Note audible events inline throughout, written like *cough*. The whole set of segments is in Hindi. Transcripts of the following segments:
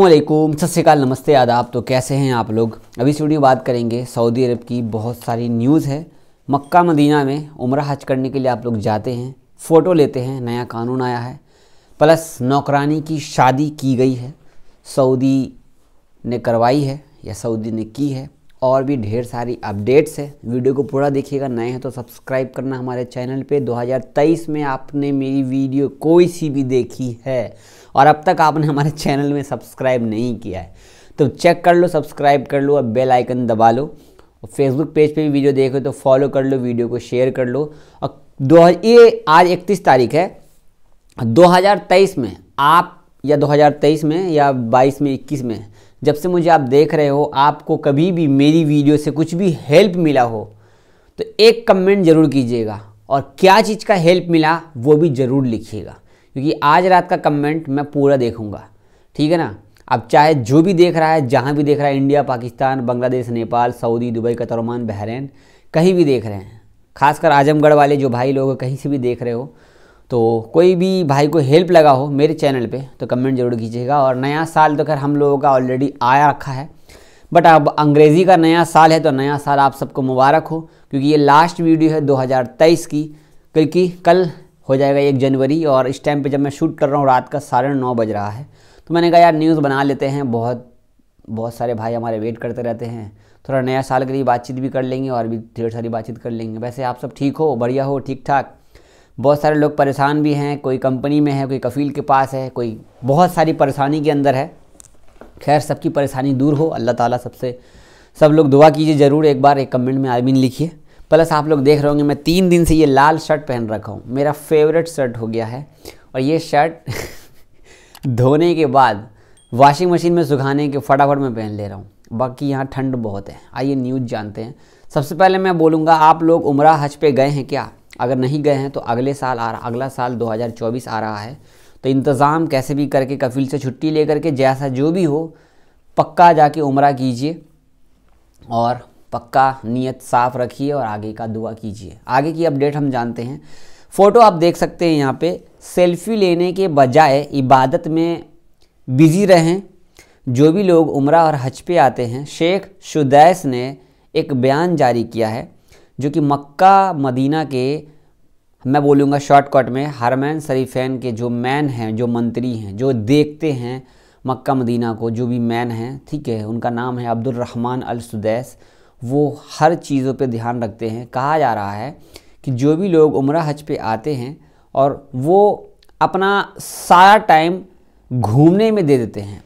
वालेकुम सत श्रीकाल नमस्ते, आदाब। तो कैसे हैं आप लोग? अभी इस वीडियो बात करेंगे सऊदी अरब की बहुत सारी न्यूज़ है। मक्का, मदीना में उम्र हज करने के लिए आप लोग जाते हैं, फ़ोटो लेते हैं, नया कानून आया है। प्लस नौकरानी की शादी की गई है। सऊदी ने करवाई है या सऊदी ने की है। और भी ढेर सारी अपडेट्स है। वीडियो को पूरा देखिएगा। नए हैं तो सब्सक्राइब करना हमारे चैनल पे। 2023 में आपने मेरी वीडियो कोई सी भी देखी है और अब तक आपने हमारे चैनल में सब्सक्राइब नहीं किया है तो चेक कर लो, सब्सक्राइब कर लो और बेल आइकन दबा लो। और फेसबुक पेज पे भी वीडियो देखो तो फॉलो कर लो, वीडियो को शेयर कर लो। और दो ये आज इकतीस तारीख है। 2023 में आप या 2023 में या 22 में 21 में जब से मुझे आप देख रहे हो, आपको कभी भी मेरी वीडियो से कुछ भी हेल्प मिला हो तो एक कमेंट ज़रूर कीजिएगा और क्या चीज़ का हेल्प मिला, वो भी ज़रूर लिखिएगा। क्योंकि आज रात का कमेंट मैं पूरा देखूँगा। ठीक है ना? अब चाहे जो भी देख रहा है, जहाँ भी देख रहा है India Pakistan Bangladesh Nepal Saudi Dubai Qatar Oman Bahrain कहीं भी देख रहे हैं। खासकर आजमगढ़ वाले जो भाई लोग कहीं से भी देख रहे हो तो कोई भी भाई को हेल्प लगा हो मेरे चैनल पे तो कमेंट ज़रूर कीजिएगा। और नया साल तो खैर हम लोगों का ऑलरेडी आया रखा है। बट अब अंग्रेज़ी का नया साल है तो नया साल आप सबको मुबारक हो, क्योंकि ये लास्ट वीडियो है 2023 की। क्योंकि कल हो जाएगा एक जनवरी, और इस टाइम पे जब मैं शूट कर रहा हूँ, रात का साढ़े नौ बज रहा है। तो मैंने कहा, यार न्यूज़ बना लेते हैं। बहुत बहुत सारे भाई हमारे वेट करते रहते हैं। थोड़ा नया साल के लिए बातचीत भी कर लेंगे और भी ढेर सारी बातचीत कर लेंगे। वैसे आप सब ठीक हो? बढ़िया हो? ठीक ठाक? बहुत सारे लोग परेशान भी हैं, कोई कंपनी में है, कोई कफ़ील के पास है, कोई बहुत सारी परेशानी के अंदर है। खैर, सबकी परेशानी दूर हो। अल्लाह ताला सबसे, सब लोग दुआ कीजिए ज़रूर एक बार एक कमेंट में आमीन लिखिए। प्लस आप लोग देख रहे होंगे, मैं तीन दिन से ये लाल शर्ट पहन रखा हूँ। मेरा फेवरेट शर्ट हो गया है। और ये शर्ट *laughs* धोने के बाद वॉशिंग मशीन में सुखाने के फटाफट में पहन ले रहा हूँ। बाकी यहाँ ठंड बहुत है। आइए न्यूज़ जानते हैं। सबसे पहले मैं बोलूँगा, आप लोग उम्र हज पे गए हैं क्या? अगर नहीं गए हैं तो अगले साल आ रहा, अगला साल 2024 आ रहा है। तो इंतज़ाम कैसे भी करके, कफिल से छुट्टी ले करके जैसा जो भी हो, पक्का जाके उम्र कीजिए और पक्का नीयत साफ़ रखिए और आगे का दुआ कीजिए। आगे की अपडेट हम जानते हैं। फ़ोटो आप देख सकते हैं यहाँ पे। सेल्फी लेने के बजाय इबादत में बिज़ी रहें। जो भी लोग उम्र और हज पे आते हैं, शेख शुदैस ने एक बयान जारी किया है। जो कि मक्का, मदीना के, मैं बोलूँगा शॉर्टकट में, हरमैन शरीफैन के जो मैन हैं, जो मंत्री हैं, जो देखते हैं मक्का, मदीना को, जो भी मैन हैं, ठीक है, उनका नाम है अब्दुलरहमान अल सुदैस। वो हर चीज़ों पे ध्यान रखते हैं। कहा जा रहा है कि जो भी लोग उम्र हज पे आते हैं और वो अपना सारा टाइम घूमने में दे देते हैं,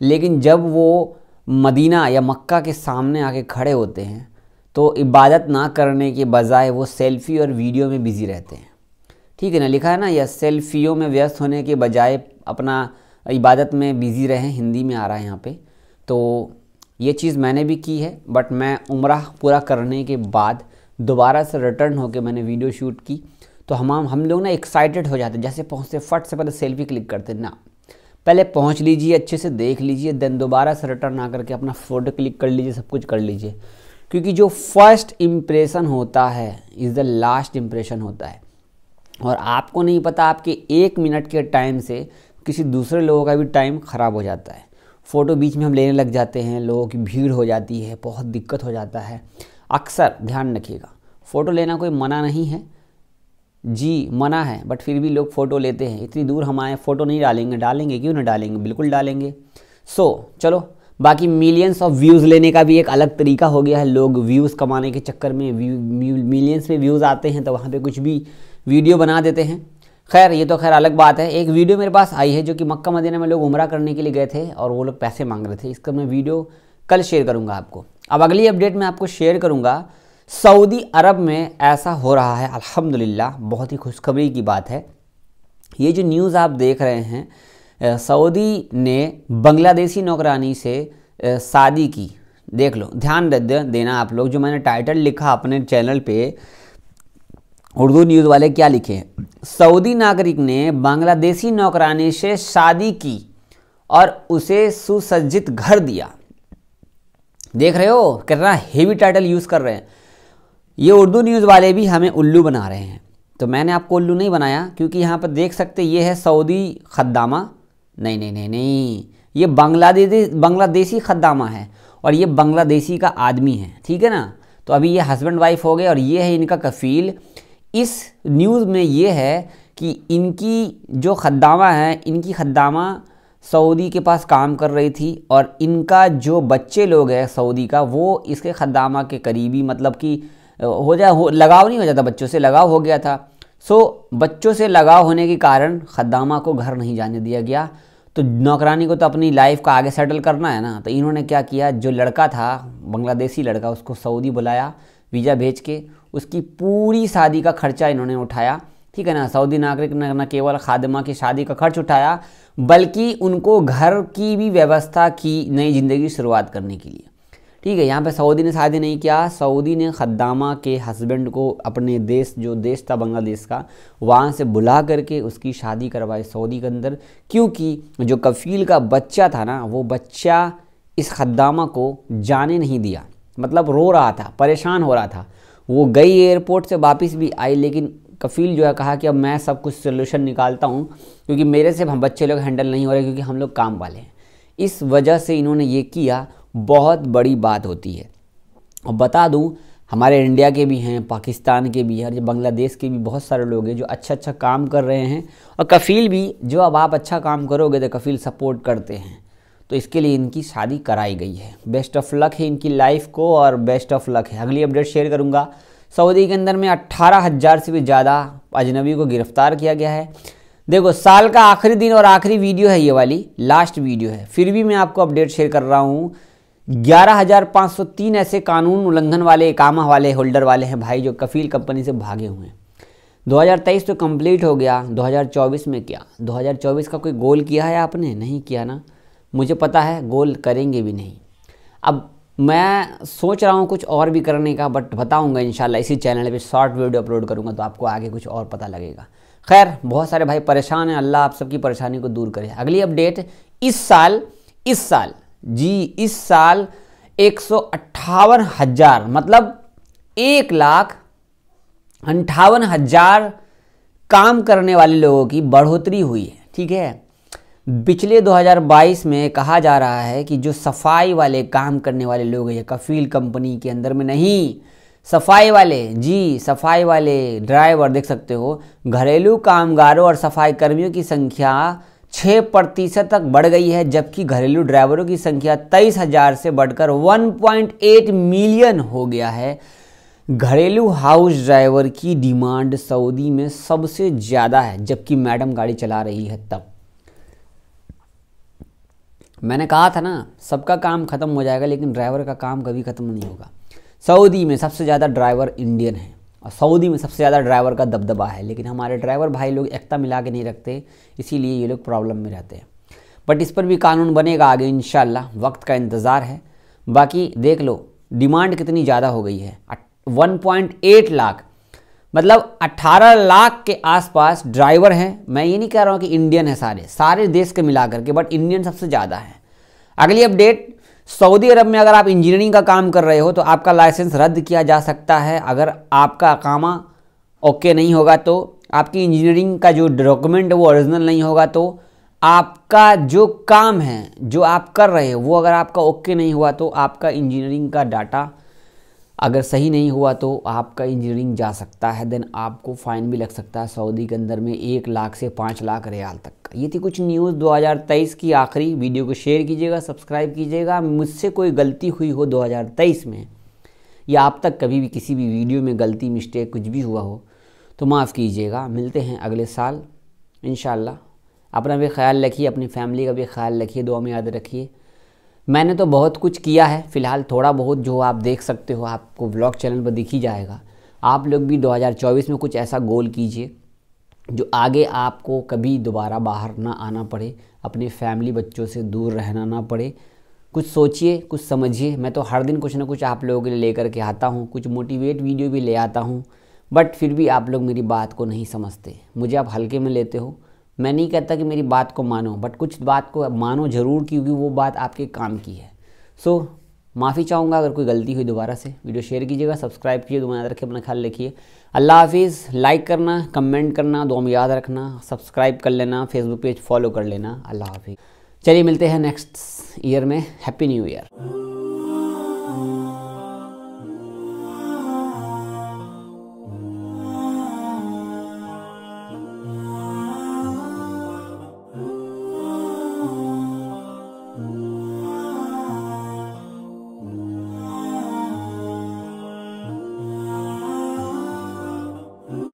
लेकिन जब वो मदीना या मक्का के सामने आके खड़े होते हैं तो इबादत ना करने के बजाय वो सेल्फ़ी और वीडियो में बिज़ी रहते हैं। ठीक है ना? लिखा है ना, या सेल्फियों में व्यस्त होने के बजाय अपना इबादत में बिज़ी रहें, हिंदी में आ रहा है यहाँ पे। तो ये चीज़ मैंने भी की है बट मैं उम्र पूरा करने के बाद दोबारा से रिटर्न होकर मैंने वीडियो शूट की। तो हम हम लोग ना एक्साइटेड हो जाते जैसे पहुँचते, फट से पहले सेल्फी क्लिक करते ना, पहले पहुँच लीजिए, अच्छे से देख लीजिए देन दोबारा से रिटर्न आकर के अपना फ़ोटो क्लिक कर लीजिए, सब कुछ कर लीजिए। क्योंकि जो फ़र्स्ट इम्प्रेशन होता है इज़ द लास्ट इम्प्रेशन होता है। और आपको नहीं पता आपके एक मिनट के टाइम से किसी दूसरे लोगों का भी टाइम ख़राब हो जाता है। फ़ोटो बीच में हम लेने लग जाते हैं लोगों की भीड़ हो जाती है बहुत दिक्कत हो जाता है। अक्सर ध्यान रखिएगा फ़ोटो लेना कोई मना नहीं है। जी मना है बट फिर भी लोग फ़ोटो लेते हैं। इतनी दूर हम आए फ़ोटो नहीं डालेंगे डालेंगे क्यों नहीं डालेंगे? बिल्कुल डालेंगे। सो so, चलो बाकी मिलियंस ऑफ़ व्यूज़ लेने का भी एक अलग तरीका हो गया है। लोग व्यूज़ कमाने के चक्कर में मिलियंस में व्यूज़ आते हैं तो वहाँ पे कुछ भी वीडियो बना देते हैं। खैर, ये तो खैर अलग बात है। एक वीडियो मेरे पास आई है जो कि मक्का मदीना में लोग उम्र करने के लिए गए थे और वो लोग पैसे मांग रहे थे। इसका मैं वीडियो कल शेयर करूँगा आपको। अब अगली अपडेट मैं आपको शेयर करूँगा। सऊदी अरब में ऐसा हो रहा है, अल्हम्दुलिल्लाह, बहुत ही खुशखबरी की बात है। ये जो न्यूज़ आप देख रहे हैं सऊदी ने बांग्लादेशी नौकरानी से शादी की। देख लो, ध्यान देना आप लोग, जो मैंने टाइटल लिखा अपने चैनल पे, उर्दू न्यूज़ वाले क्या लिखे सऊदी नागरिक ने बांग्लादेशी नौकरानी से शादी की और उसे सुसज्जित घर दिया। देख रहे हो, कितना हेवी टाइटल यूज़ कर रहे हैं। ये उर्दू न्यूज़ वाले भी हमें उल्लू बना रहे हैं। तो मैंने आपको उल्लू नहीं बनाया, क्योंकि यहाँ पर देख सकते, ये है सऊदी खद्दामा। नहीं नहीं नहीं नहीं। ये बांग्लादेशी बांग्लादेशी खद्दामा है और ये बांग्लादेशी का आदमी है, ठीक है ना? तो अभी ये हस्बैंड वाइफ हो गए और ये है इनका कफ़ील। इस न्यूज़ में ये है कि इनकी जो खद्दामा है, इनकी खद्दामा सऊदी के पास काम कर रही थी और इनका जो बच्चे लोग हैं सऊदी का, वो इसके खद्दामा के करीबी मतलब कि हो जाए हो, लगाव नहीं हो जाता, बच्चों से लगाव हो गया था। सो, बच्चों से लगाव होने के कारण खद्दामा को घर नहीं जाने दिया गया। तो नौकरानी को तो अपनी लाइफ का आगे सेटल करना है ना। तो इन्होंने क्या किया? जो लड़का था, बांग्लादेशी लड़का, उसको सऊदी बुलाया वीज़ा भेज के, उसकी पूरी शादी का खर्चा इन्होंने उठाया। ठीक है ना? सऊदी नागरिक ने न केवल खादमा की शादी का खर्च उठाया, बल्कि उनको घर की भी व्यवस्था की नई ज़िंदगी शुरुआत करने के लिए। ठीक है, यहाँ पे सऊदी ने शादी नहीं किया। सऊदी ने खद्दामा के हस्बैंड को अपने देश, जो देश था बांग्लादेश का, वहाँ से बुला करके उसकी शादी करवाई सऊदी के अंदर। क्योंकि जो कफ़ील का बच्चा था ना, वो बच्चा इस खद्दामा को जाने नहीं दिया। मतलब रो रहा था, परेशान हो रहा था। वो गई एयरपोर्ट से वापस भी आई, लेकिन कफ़ील जो है कहा कि अब मैं सब कुछ सोल्यूशन निकालता हूँ, क्योंकि मेरे से हम बच्चे लोग हैंडल नहीं हो रहे, क्योंकि हम लोग काम वाले हैं। इस वजह से इन्होंने ये किया बहुत बड़ी बात होती है। और बता दूँ, हमारे इंडिया के भी हैं, पाकिस्तान के भी हैं बांग्लादेश के भी बहुत सारे लोग हैं जो अच्छा अच्छा काम कर रहे हैं। और कफ़ील भी, जो अब आप अच्छा काम करोगे तो कफ़ील सपोर्ट करते हैं। तो इसके लिए इनकी शादी कराई गई है। बेस्ट ऑफ़ लक है इनकी लाइफ को और बेस्ट ऑफ़ लक है। अगली अपडेट शेयर करूँगा। सऊदी के अंदर में अट्ठारह हज़ार से भी ज़्यादा अजनबी को गिरफ़्तार किया गया है। देखो, साल का आखिरी दिन और आखिरी वीडियो है ये वाली, लास्ट वीडियो है। फिर भी मैं आपको अपडेट शेयर कर रहा हूँ ग्यारह हज़ार पाँच सौ तीन ऐसे कानून उल्लंघन वाले, इकामा वाले, होल्डर वाले हैं भाई जो कफील कंपनी से भागे हुए हैं। 2023 तो कंप्लीट हो गया 2024 में क्या? 2024 का कोई गोल किया है आपने? नहीं किया ना। मुझे पता है, गोल करेंगे भी नहीं। अब मैं सोच रहा हूँ कुछ और भी करने का, बट बताऊँगा इन इसी चैनल पर शॉर्ट वीडियो अपलोड करूँगा तो आपको आगे कुछ और पता लगेगा। खैर, बहुत सारे भाई परेशान हैं, अल्लाह आप सबकी परेशानी को दूर करे। अगली अपडेट, इस साल इस साल जी, इस साल एक हज़ार मतलब एक लाख अंठावन हज़ार काम करने वाले लोगों की बढ़ोतरी हुई है, ठीक है? पिछले 2022 में कहा जा रहा है कि जो सफ़ाई वाले काम करने वाले लोग हैं कफील कंपनी के अंदर में नहीं। सफ़ाई वाले, जी, सफ़ाई वाले ड्राइवर, देख सकते हो, घरेलू कामगारों और सफ़ाई कर्मियों की संख्या छः प्रतिशत तक बढ़ गई है, जबकि घरेलू ड्राइवरों की संख्या तेईस हज़ार से बढ़कर 1.8 मिलियन हो गया है। घरेलू हाउस ड्राइवर की डिमांड सऊदी में सबसे ज़्यादा है, जबकि मैडम गाड़ी चला रही है तब। मैंने कहा था ना, सबका काम ख़त्म हो जाएगा, लेकिन ड्राइवर का काम कभी ख़त्म नहीं होगा। सऊदी में सबसे ज़्यादा ड्राइवर इंडियन है। और सऊदी में सबसे ज़्यादा ड्राइवर का दबदबा है, लेकिन हमारे ड्राइवर भाई लोग एकता मिला के नहीं रखते, इसीलिए ये लोग प्रॉब्लम में रहते हैं। बट इस पर भी कानून बनेगा आगे इन वक्त का इंतज़ार है। बाकी देख लो, डिमांड कितनी ज़्यादा हो गई है। 1.8 लाख मतलब 18 लाख के आसपास ड्राइवर हैं। मैं ये नहीं कह रहा हूँ कि इंडियन है सारे सारे देश के मिला करके बट इंडियन सबसे ज़्यादा है। अगली अपडेट सऊदी अरब में अगर आप इंजीनियरिंग का काम कर रहे हो तो आपका लाइसेंस रद्द किया जा सकता है। अगर आपका अकामा ओके नहीं होगा तो आपकी इंजीनियरिंग का जो डॉक्यूमेंट है वो ओरिजिनल नहीं होगा तो आपका जो काम है, जो आप कर रहे हो, वो अगर आपका ओके नहीं हुआ तो आपका इंजीनियरिंग का डाटा अगर सही नहीं हुआ तो आपका इंजीनियरिंग जा सकता है देन आपको फ़ाइन भी लग सकता है सऊदी के अंदर में एक लाख से पाँच लाख रियाल तक ये थी कुछ न्यूज़ 2023 की आखिरी। वीडियो को शेयर कीजिएगा सब्सक्राइब कीजिएगा। मुझसे कोई गलती हुई हो 2023 में, या आप तक कभी भी किसी भी वीडियो में गलती मिस्टेक कुछ भी हुआ हो तो माफ़ कीजिएगा। मिलते हैं अगले साल इन अपना भी ख्याल रखिए, अपनी फैमिली का भी ख्याल रखिए, दुआ में याद रखिए। मैंने तो बहुत कुछ किया है, फ़िलहाल थोड़ा बहुत जो आप देख सकते हो, आपको ब्लॉग चैनल पर दिख ही जाएगा। आप लोग भी 2024 में कुछ ऐसा गोल कीजिए, जो आगे आपको कभी दोबारा बाहर ना आना पड़े, अपने फैमिली बच्चों से दूर रहना ना पड़े। कुछ सोचिए, कुछ समझिए। मैं तो हर दिन कुछ ना कुछ आप लोगों के लिए लेकर के आता हूँ, कुछ मोटिवेट वीडियो भी ले आता हूँ बट फिर भी आप लोग मेरी बात को नहीं समझते। मुझे आप हल्के में लेते हो मैं नहीं कहता कि मेरी बात को मानो बट कुछ बात को मानो ज़रूर क्योंकि वो बात आपके काम की है। सो so, माफ़ी चाहूँगा अगर कोई गलती हुई दोबारा से। वीडियो शेयर कीजिएगा सब्सक्राइब कीजिए याद रखिए अपना ख्याल रखिए। अल्लाह हाफिज़ लाइक करना कमेंट करना दो में याद रखना सब्सक्राइब कर लेना फेसबुक पेज फॉलो कर लेना। अल्लाह हाफिज़। चलिए मिलते हैं नेक्स्ट ईयर में। Happy new year